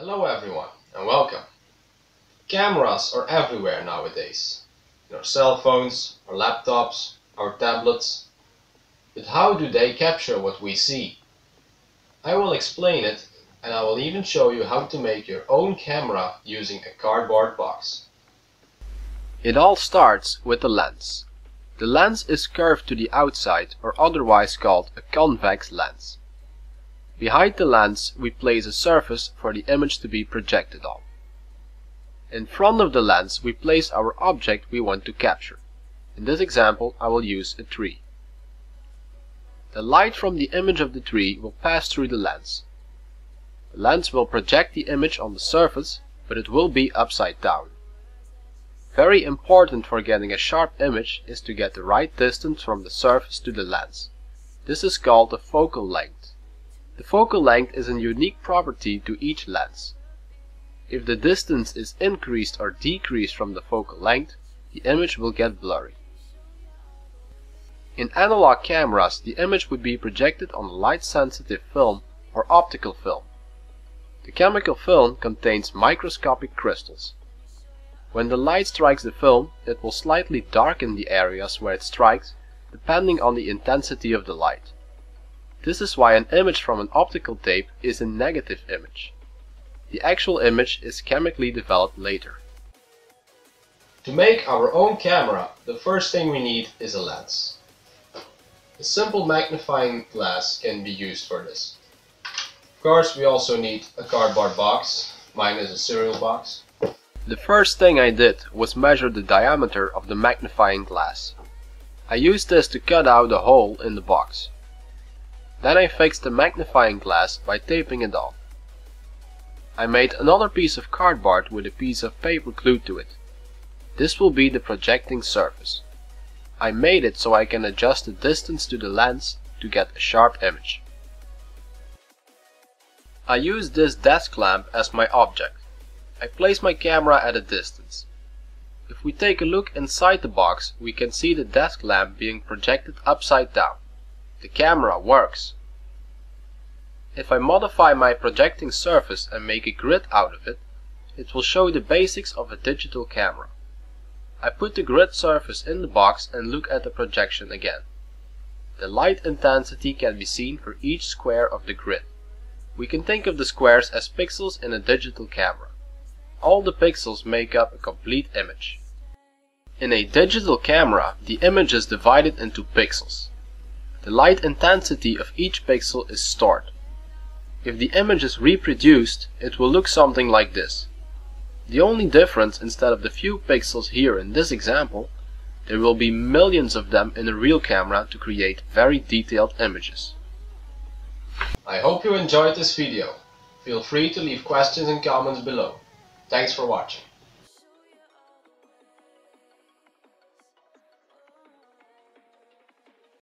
Hello everyone and welcome. Cameras are everywhere nowadays. In our cell phones, our laptops, our tablets. But how do they capture what we see? I will explain it and I will even show you how to make your own camera using a cardboard box. It all starts with the lens. The lens is curved to the outside or otherwise called a convex lens. Behind the lens we place a surface for the image to be projected on. In front of the lens we place our object we want to capture. In this example I will use a tree. The light from the image of the tree will pass through the lens. The lens will project the image on the surface, but it will be upside down. Very important for getting a sharp image is to get the right distance from the surface to the lens. This is called the focal length. The focal length is a unique property to each lens. If the distance is increased or decreased from the focal length, the image will get blurry. In analog cameras, the image would be projected on a light-sensitive film or optical film. The chemical film contains microscopic crystals. When the light strikes the film, it will slightly darken the areas where it strikes, depending on the intensity of the light. This is why an image from an optical tape is a negative image. The actual image is chemically developed later. To make our own camera, the first thing we need is a lens. A simple magnifying glass can be used for this. Of course, we also need a cardboard box. Mine is a cereal box. The first thing I did was measure the diameter of the magnifying glass. I used this to cut out a hole in the box. Then I fixed the magnifying glass by taping it on. I made another piece of cardboard with a piece of paper glued to it. This will be the projecting surface. I made it so I can adjust the distance to the lens to get a sharp image. I use this desk lamp as my object. I place my camera at a distance. If we take a look inside the box, we can see the desk lamp being projected upside down. The camera works. If I modify my projecting surface and make a grid out of it, it will show the basics of a digital camera. I put the grid surface in the box and look at the projection again. The light intensity can be seen for each square of the grid. We can think of the squares as pixels in a digital camera. All the pixels make up a complete image. In a digital camera, the image is divided into pixels. The light intensity of each pixel is stored. If the image is reproduced, it will look something like this. The only difference, instead of the few pixels here in this example, there will be millions of them in a real camera to create very detailed images. I hope you enjoyed this video. Feel free to leave questions and comments below. Thanks for watching.